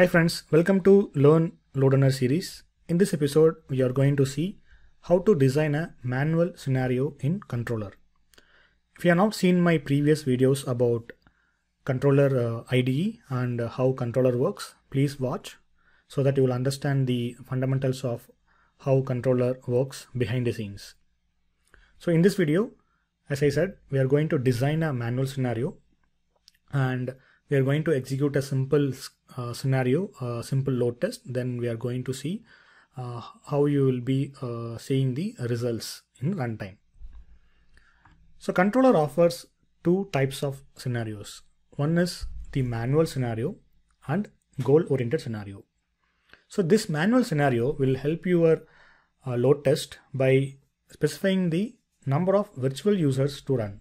Hi friends, welcome to Learn Loadrunner series. In this episode, we are going to see how to design a manual scenario in controller. If you have not seen my previous videos about controller uh, IDE and how controller works, please watch so that you will understand the fundamentals of how controller works behind the scenes. So in this video, as I said, we are going to design a manual scenario and we are going to execute a simple uh, scenario, a simple load test. Then we are going to see uh, how you will be uh, seeing the results in runtime. So controller offers two types of scenarios. One is the manual scenario and goal oriented scenario. So this manual scenario will help your uh, load test by specifying the number of virtual users to run.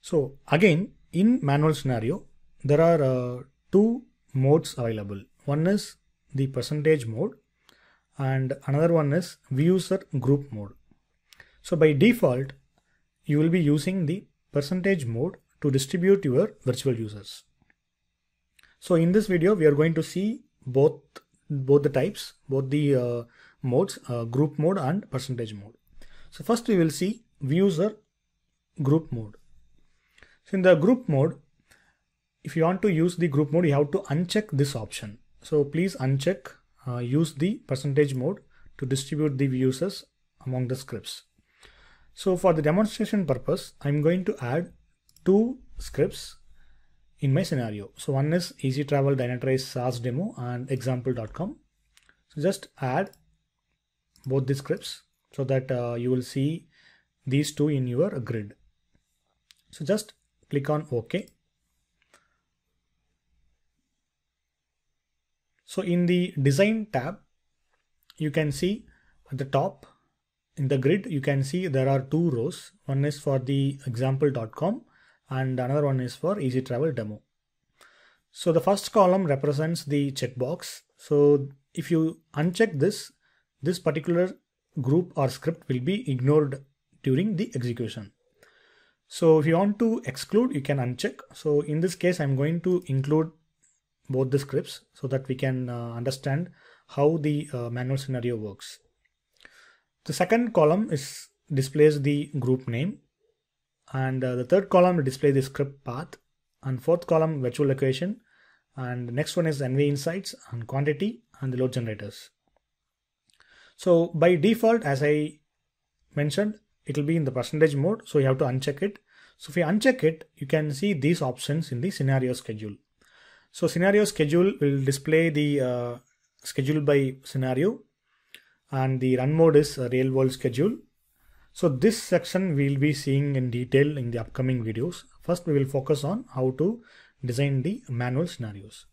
So again, in manual scenario, there are uh, two modes available. One is the percentage mode and another one is user group mode. So by default, you will be using the percentage mode to distribute your virtual users. So in this video, we are going to see both both the types, both the uh, modes, uh, group mode and percentage mode. So first we will see user group mode. So in the group mode, if you want to use the group mode, you have to uncheck this option. So please uncheck uh, use the percentage mode to distribute the users among the scripts. So for the demonstration purpose, I'm going to add two scripts in my scenario. So one is easy travel dynatrace SaaS demo and example.com. So just add both the scripts so that uh, you will see these two in your grid. So just click on OK. So in the design tab, you can see at the top in the grid, you can see there are two rows. One is for the example.com and another one is for easy travel demo. So the first column represents the checkbox. So if you uncheck this, this particular group or script will be ignored during the execution. So if you want to exclude, you can uncheck. So in this case, I'm going to include both the scripts so that we can uh, understand how the uh, manual scenario works. The second column is displays the group name and uh, the third column will display the script path and fourth column virtual location and next one is NV insights and quantity and the load generators. So by default, as I mentioned, it will be in the percentage mode. So you have to uncheck it. So if you uncheck it, you can see these options in the scenario schedule. So scenario schedule will display the uh, schedule by scenario and the run mode is real world schedule. So this section we'll be seeing in detail in the upcoming videos. First, we will focus on how to design the manual scenarios.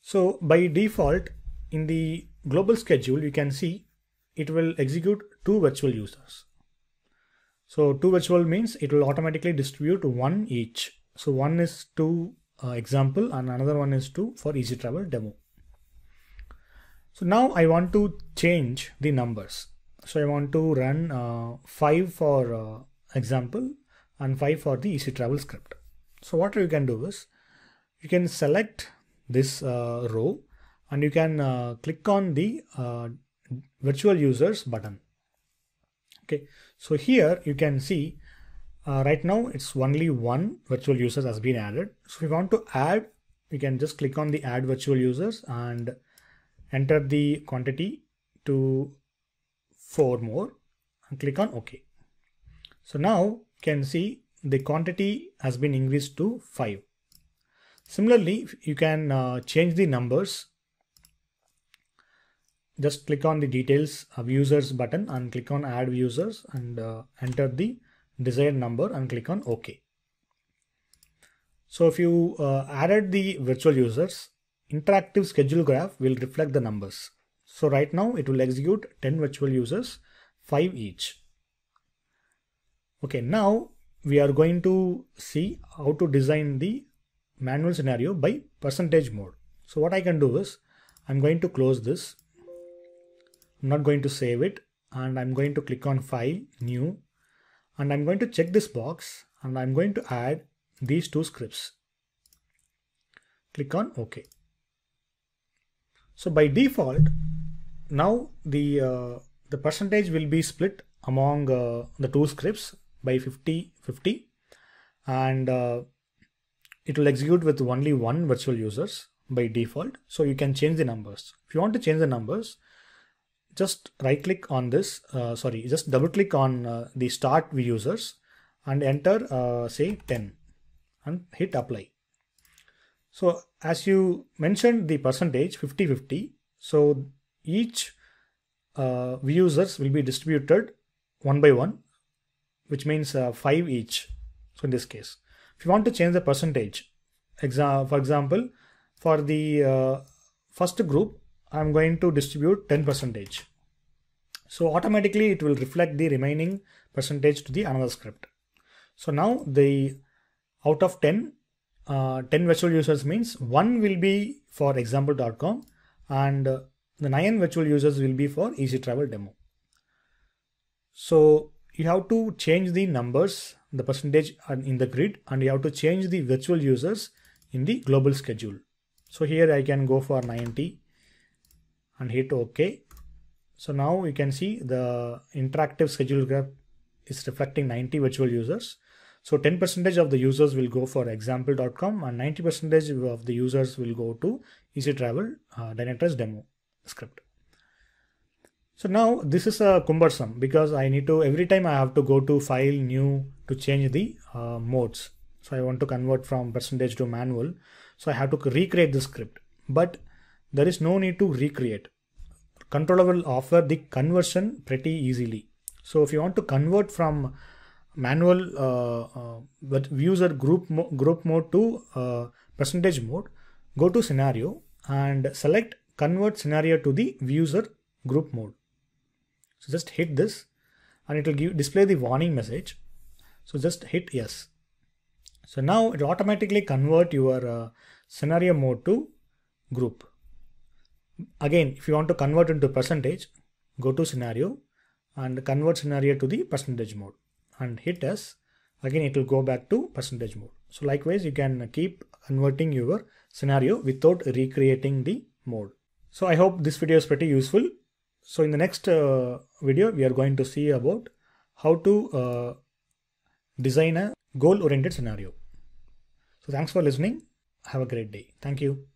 So by default, in the global schedule, you can see it will execute two virtual users. So two virtual means it will automatically distribute one each. So one is to uh, example and another one is to for easy travel demo. So now I want to change the numbers. So I want to run uh, 5 for uh, example and 5 for the easy travel script. So what you can do is you can select this uh, row and you can uh, click on the uh, virtual users button. Okay, so here you can see uh, right now it's only one virtual users has been added. So if you want to add, we can just click on the add virtual users and enter the quantity to four more and click on OK. So now you can see the quantity has been increased to five. Similarly, you can uh, change the numbers. Just click on the details of users button and click on add users and uh, enter the desired number and click on OK. So if you uh, added the virtual users, interactive schedule graph will reflect the numbers. So right now it will execute 10 virtual users, 5 each. Okay, now we are going to see how to design the manual scenario by percentage mode. So what I can do is I'm going to close this. I'm not going to save it and I'm going to click on file, new, and I'm going to check this box and I'm going to add these two scripts. Click on OK. So by default, now the uh, the percentage will be split among uh, the two scripts by 50 50 and uh, it will execute with only one virtual users by default so you can change the numbers if you want to change the numbers just right click on this uh, sorry just double click on uh, the start users and enter uh, say 10 and hit apply. So as you mentioned the percentage 50 50 so each uh, users will be distributed one by one which means uh, 5 each so in this case. If you want to change the percentage exa for example for the uh, first group I'm going to distribute 10 percentage. So automatically it will reflect the remaining percentage to the another script. So now the out of 10 uh, 10 virtual users means one will be for example.com and uh, the nine virtual users will be for easy travel demo. So you have to change the numbers the percentage in the grid and you have to change the virtual users in the global schedule. So here I can go for 90 and hit OK so now you can see the interactive schedule graph is reflecting 90 virtual users so 10 percentage of the users will go for example.com and 90 percentage of the users will go to easy travel uh, Dynatrace demo script so now this is a cumbersome because I need to every time I have to go to file new to change the uh, modes. So I want to convert from percentage to manual. So I have to recreate the script, but there is no need to recreate. Controller will offer the conversion pretty easily. So if you want to convert from manual uh, uh, user group mo group mode to uh, percentage mode, go to scenario and select convert scenario to the user group mode. So just hit this and it will give display the warning message. So just hit yes. So now it automatically convert your uh, scenario mode to group. Again, if you want to convert into percentage, go to scenario and convert scenario to the percentage mode and hit yes. Again, it will go back to percentage mode. So likewise, you can keep converting your scenario without recreating the mode. So I hope this video is pretty useful. So in the next uh, video, we are going to see about how to uh, design a goal-oriented scenario. So thanks for listening. Have a great day. Thank you.